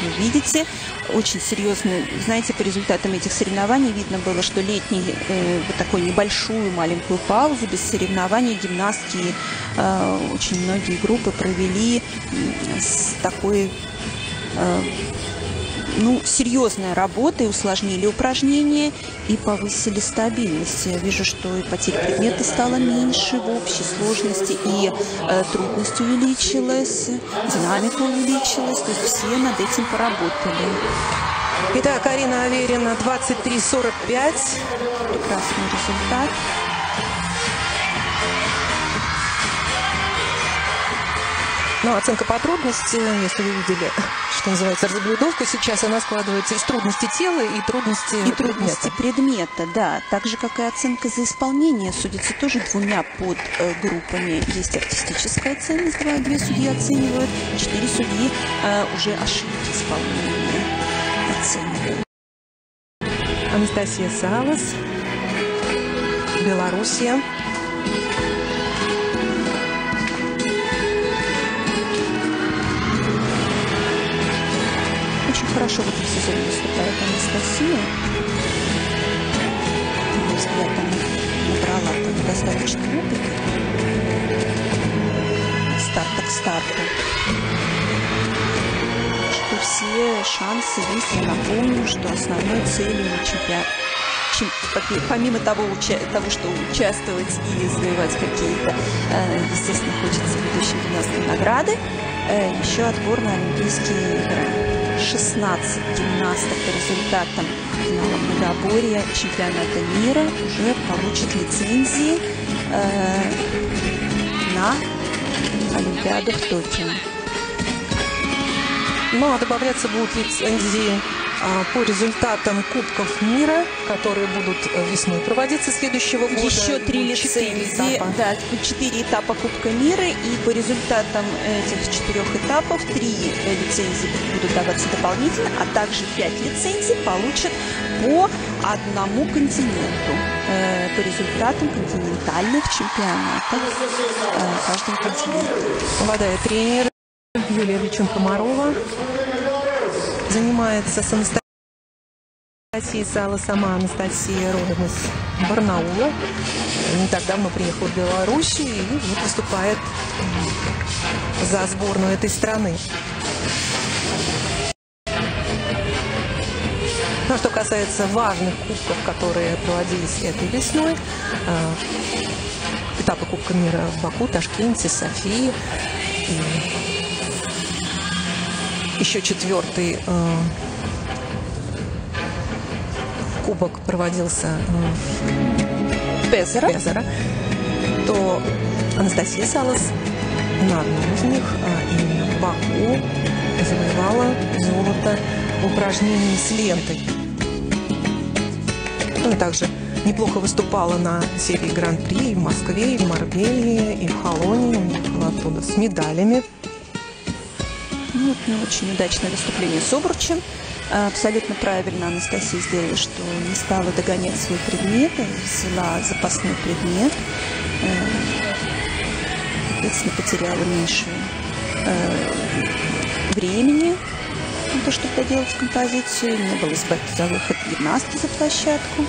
вы видите. Очень серьезно. Знаете, по результатам этих соревнований видно было, что летний э, вот такой небольшую маленькую паузу без соревнований гимнастки э, очень многие группы провели с такой э, ну, серьезная работа и усложнили упражнения и повысили стабильность. Я вижу, что и потерь предмета стало меньше в общей сложности, и э, трудность увеличилась, динамика увеличилась, то есть все над этим поработали. Итак, Арина Аверина 23.45. Прекрасный результат. Ну, оценка по трудности, если вы видели, что называется, разблюдовка, сейчас она складывается из трудности тела и трудности И трудности предмета. предмета, да. Так же, как и оценка за исполнение, судится тоже двумя подгруппами. Есть артистическая ценность, два, две судьи оценивают, четыре судьи э, уже ошибки исполнения оценивают. Анастасия Салас, Белоруссия. Хорошо в этом сезоне выступает Анастасия. На мой взгляд, она набрала достаточно опыта. Старта к старту. Что все шансы есть. Я напомню, что основной целью чемпионата помимо того, того, что участвовать и завоевать какие-то, э, естественно, хочется ведущим гимнастам награды, э, еще отбор на Олимпийские игры. 16 гимнасток по результатам финала многоборья чемпионата мира уже получат лицензии э, на Олимпиаду в Токио. Ну, а добавляться будут лицензии по результатам Кубков мира, которые будут э, весной проводиться следующего года. Еще три лицензии, да, четыре этапа Кубка мира, и по результатам этих четырех этапов три э, лицензии будут даваться дополнительно, а также пять лицензий получат по одному континенту э, по результатам континентальных чемпионатов каждого континента. Молодая тренер Юлия Вичун-Комарова занимается с Анастасией Сала сама Анастасия родом из Барнаула. Не так давно приехала в Беларусь и вот выступает за сборную этой страны. Ну, а что касается важных кубков, которые проводились этой весной, э, этапы Кубка мира в Баку, Ташкенте, Софии, еще четвертый э, кубок проводился э, в Пезера, Пезера, то Анастасия Салас на одном из них, а именно в Баку, завоевала золото в упражнении с лентой. Ну и также неплохо выступала на серии Гран-при и в Москве, и в Марбелье, и в Холоне. Уехала оттуда с медалями. Вот не очень удачное выступление Собруча. Абсолютно правильно Анастасия сделала, что не стала догонять свой предмет, а взяла запасной предмет. Э, соответственно, потеряла меньше э, времени на то, чтобы доделать композицию. Не было избавить за выход гимнастки за площадку.